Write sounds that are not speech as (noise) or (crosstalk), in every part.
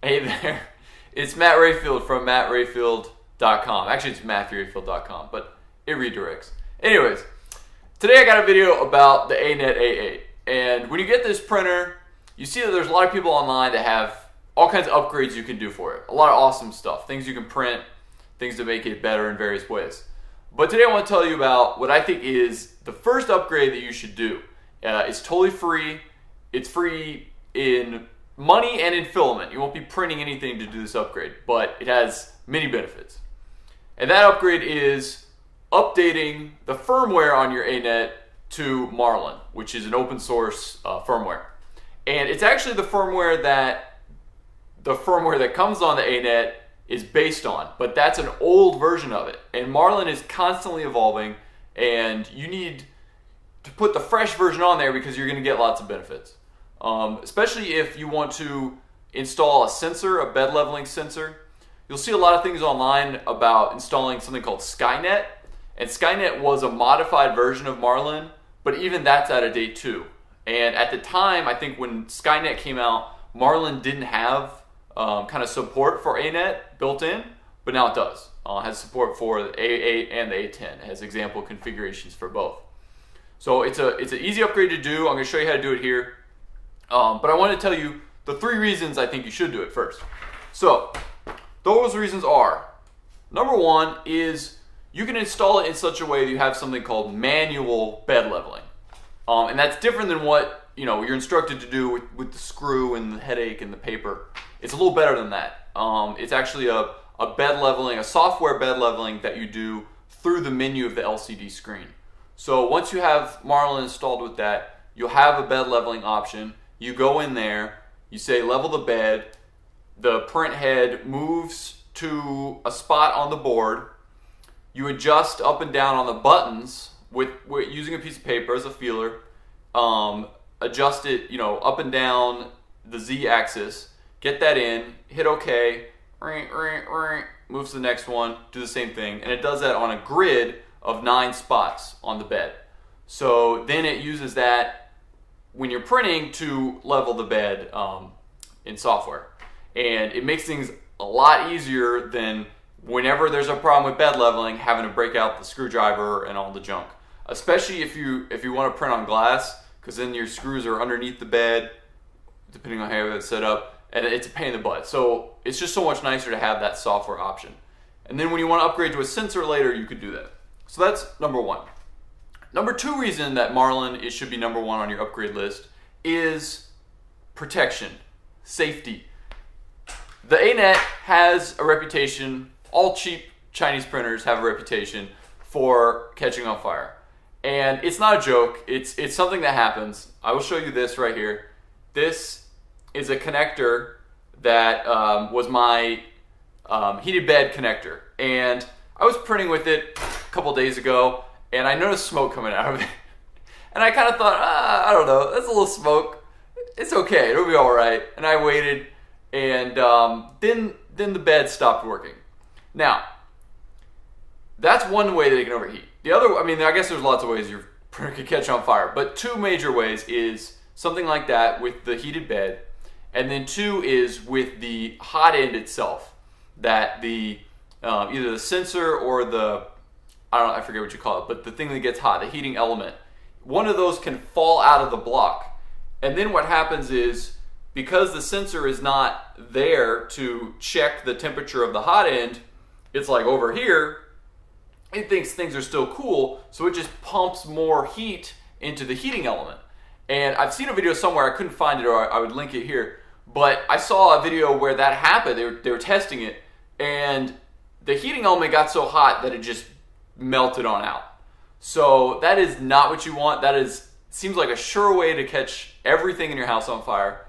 Hey there, it's Matt Rayfield from mattrayfield.com. Actually, it's matthewrayfield.com, but it redirects. Anyways, today I got a video about the ANET A8. And when you get this printer, you see that there's a lot of people online that have all kinds of upgrades you can do for it. A lot of awesome stuff, things you can print, things to make it better in various ways. But today I want to tell you about what I think is the first upgrade that you should do. Uh, it's totally free. It's free in money and in filament. You won't be printing anything to do this upgrade, but it has many benefits. And that upgrade is updating the firmware on your ANET to Marlin, which is an open source uh, firmware. And it's actually the firmware that the firmware that comes on the ANET is based on, but that's an old version of it. And Marlin is constantly evolving, and you need to put the fresh version on there because you're going to get lots of benefits. Um, especially if you want to install a sensor, a bed leveling sensor. You'll see a lot of things online about installing something called Skynet. And Skynet was a modified version of Marlin, but even that's out of date too. And at the time, I think when Skynet came out, Marlin didn't have um, kind of support for ANET built in, but now it does. Uh, has support for the A8 and the A10. It has example configurations for both. So it's a it's an easy upgrade to do. I'm going to show you how to do it here. Um, but I want to tell you the three reasons I think you should do it first. So, those reasons are number one is you can install it in such a way that you have something called manual bed leveling. Um, and that's different than what you know you're instructed to do with, with the screw and the headache and the paper. It's a little better than that. Um, it's actually a, a bed leveling, a software bed leveling that you do through the menu of the LCD screen. So once you have Marlin installed with that, you'll have a bed leveling option you go in there, you say level the bed, the print head moves to a spot on the board. You adjust up and down on the buttons with, with using a piece of paper as a feeler. Um, adjust it, you know, up and down the Z axis. Get that in. Hit OK. Moves to the next one. Do the same thing, and it does that on a grid of nine spots on the bed. So then it uses that when you're printing to level the bed um, in software. And it makes things a lot easier than whenever there's a problem with bed leveling, having to break out the screwdriver and all the junk. Especially if you if you want to print on glass, because then your screws are underneath the bed, depending on how you have it set up, and it's a pain in the butt. So it's just so much nicer to have that software option. And then when you want to upgrade to a sensor later, you could do that. So that's number one. Number two reason that Marlin is, should be number one on your upgrade list is protection, safety. The ANET has a reputation, all cheap Chinese printers have a reputation for catching on fire. And it's not a joke, it's, it's something that happens. I will show you this right here. This is a connector that um, was my um, heated bed connector. And I was printing with it a couple days ago and I noticed smoke coming out of it. And I kind of thought, ah, I don't know, that's a little smoke. It's okay, it'll be all right. And I waited, and um, then then the bed stopped working. Now, that's one way that it can overheat. The other, I mean, I guess there's lots of ways your printer could catch on fire, but two major ways is something like that with the heated bed, and then two is with the hot end itself, that the uh, either the sensor or the I don't know, I forget what you call it, but the thing that gets hot, the heating element, one of those can fall out of the block. And then what happens is because the sensor is not there to check the temperature of the hot end, it's like over here, it thinks things are still cool, so it just pumps more heat into the heating element. And I've seen a video somewhere, I couldn't find it or I would link it here, but I saw a video where that happened. They were, they were testing it, and the heating element got so hot that it just melted on out. So that is not what you want. That is seems like a sure way to catch everything in your house on fire.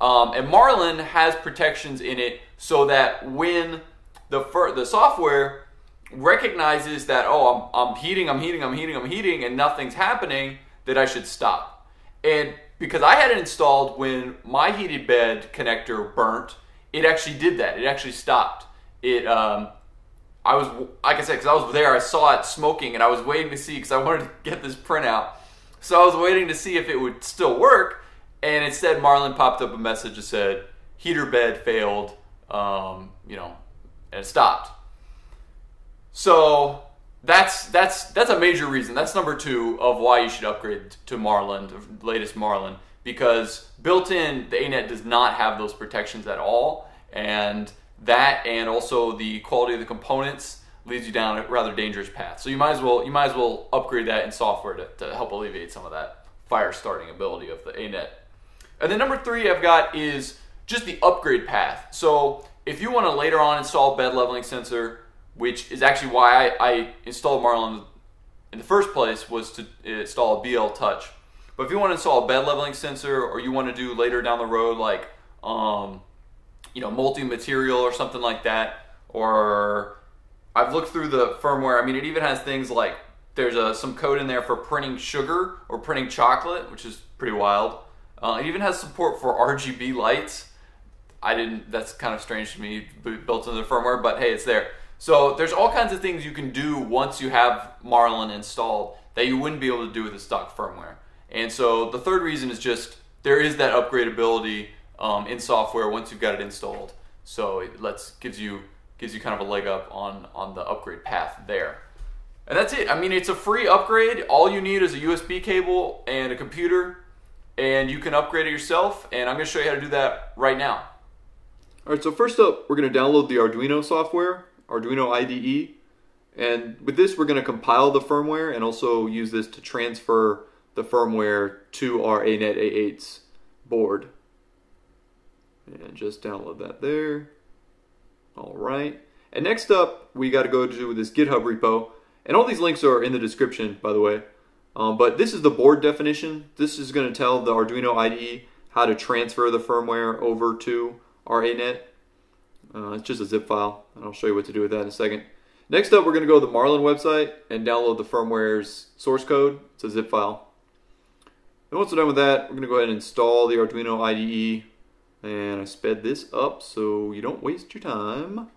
Um, and Marlin has protections in it so that when the fir- the software recognizes that oh I'm, I'm heating I'm heating I'm heating I'm heating and nothing's happening that I should stop. And because I had it installed when my heated bed connector burnt, it actually did that. It actually stopped. It um, I was, like I said, because I was there, I saw it smoking, and I was waiting to see because I wanted to (laughs) get this printout. So I was waiting to see if it would still work, and instead Marlin popped up a message that said heater bed failed, um, you know, and it stopped. So that's that's that's a major reason. That's number two of why you should upgrade to Marlin, the latest Marlin, because built in the ANET does not have those protections at all, and that and also the quality of the components leads you down a rather dangerous path. So you might as well you might as well upgrade that in software to, to help alleviate some of that fire starting ability of the ANET. And then number three I've got is just the upgrade path. So if you want to later on install bed leveling sensor, which is actually why I, I installed Marlin in the first place, was to install a BL Touch. But if you want to install a bed leveling sensor, or you want to do later down the road, like um, you know multi-material or something like that, or I've looked through the firmware. I mean, it even has things like there's a, some code in there for printing sugar or printing chocolate, which is pretty wild. Uh, it even has support for RGB lights. I didn't. That's kind of strange to me, built into the firmware, but hey, it's there. So there's all kinds of things you can do once you have Marlin installed that you wouldn't be able to do with the stock firmware. And so the third reason is just there is that upgradability um, in software once you've got it installed. So it lets gives you gives you kind of a leg up on on the upgrade path there. And that's it. I mean, it's a free upgrade. All you need is a USB cable and a computer, and you can upgrade it yourself. And I'm going to show you how to do that right now. All right, so first up, we're going to download the Arduino software, Arduino IDE. And with this, we're going to compile the firmware and also use this to transfer the firmware to our ANET A8's board. And just download that there. All right. And next up, we got to go to this GitHub repo. And all these links are in the description, by the way. Um, but this is the board definition. This is going to tell the Arduino IDE how to transfer the firmware over to our ANET. Uh, it's just a zip file, and I'll show you what to do with that in a second. Next up, we're going to go to the Marlin website and download the firmware's source code. It's a zip file. And once we're done with that, we're going to go ahead and install the Arduino IDE. And I sped this up so you don't waste your time.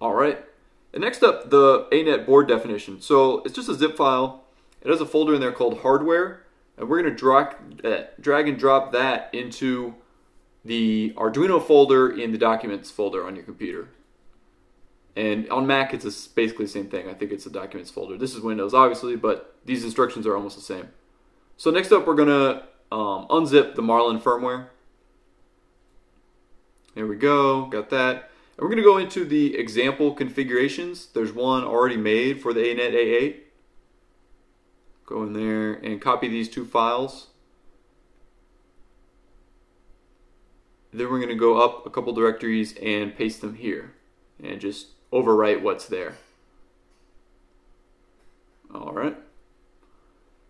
All right. And next up, the ANET board definition. So it's just a zip file. It has a folder in there called hardware. And we're going to drag, uh, drag and drop that into the Arduino folder in the documents folder on your computer. And on Mac, it's basically the same thing. I think it's the documents folder. This is Windows, obviously, but these instructions are almost the same. So next up, we're going to um, unzip the Marlin firmware. There we go, got that. And we're going to go into the example configurations. There's one already made for the ANET A8. Go in there and copy these two files. Then we're going to go up a couple directories and paste them here and just overwrite what's there. All right.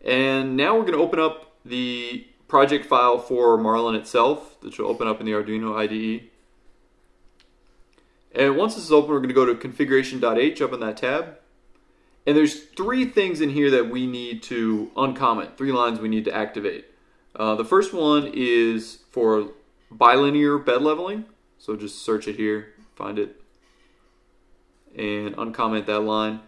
And now we're going to open up the project file for Marlin itself, which will open up in the Arduino IDE. And once this is open, we're going to go to configuration.h up in that tab. And there's three things in here that we need to uncomment, three lines we need to activate. Uh, the first one is for bilinear bed leveling. So just search it here, find it, and uncomment that line.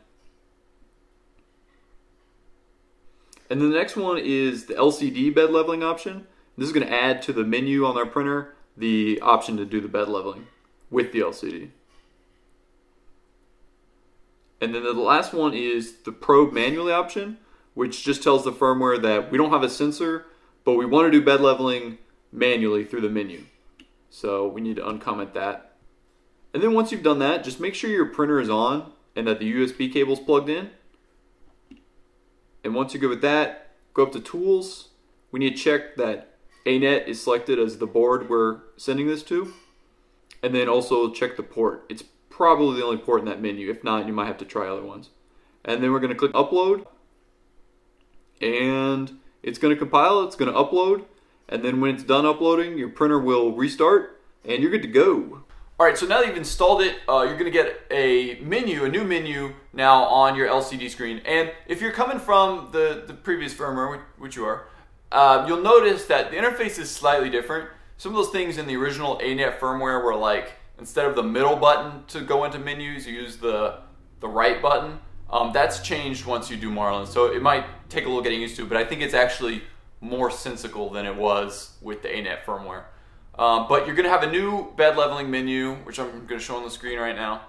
And then the next one is the LCD bed leveling option. This is going to add to the menu on our printer the option to do the bed leveling with the LCD. And then the last one is the probe manually option, which just tells the firmware that we don't have a sensor, but we want to do bed leveling manually through the menu. So we need to uncomment that. And then once you've done that, just make sure your printer is on and that the USB cable is plugged in. And once you're good with that, go up to Tools. We need to check that ANET is selected as the board we're sending this to. And then also check the port. It's probably the only port in that menu. If not, you might have to try other ones. And then we're going to click Upload. And it's going to compile, it's going to upload. And then when it's done uploading, your printer will restart and you're good to go. All right, so now that you've installed it, uh, you're gonna get a menu, a new menu now on your LCD screen. And if you're coming from the, the previous firmware, which you are, uh, you'll notice that the interface is slightly different. Some of those things in the original ANET firmware were like, instead of the middle button to go into menus, you use the, the right button. Um, that's changed once you do Marlin, so it might take a little getting used to, but I think it's actually more sensical than it was with the ANET firmware. Um, but you're going to have a new bed leveling menu, which I'm going to show on the screen right now.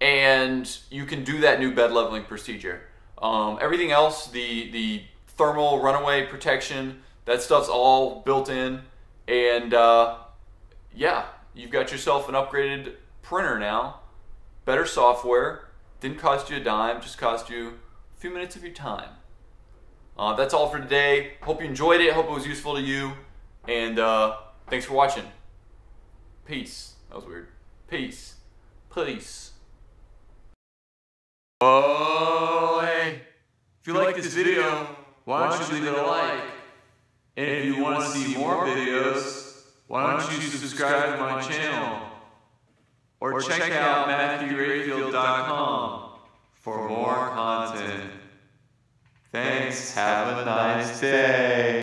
And you can do that new bed leveling procedure. Um, everything else, the, the thermal runaway protection, that stuff's all built in. And uh, yeah, you've got yourself an upgraded printer now. Better software. Didn't cost you a dime, just cost you a few minutes of your time. Uh, that's all for today. Hope you enjoyed it. Hope it was useful to you. And uh, thanks for watching. Peace. That was weird. Peace. Peace. Oh, hey. If you like this video, why don't you leave it a like? And if you want to see more videos, why don't you subscribe to my channel? Or check out MatthewRayfield.com for more content. Thanks, have a nice day.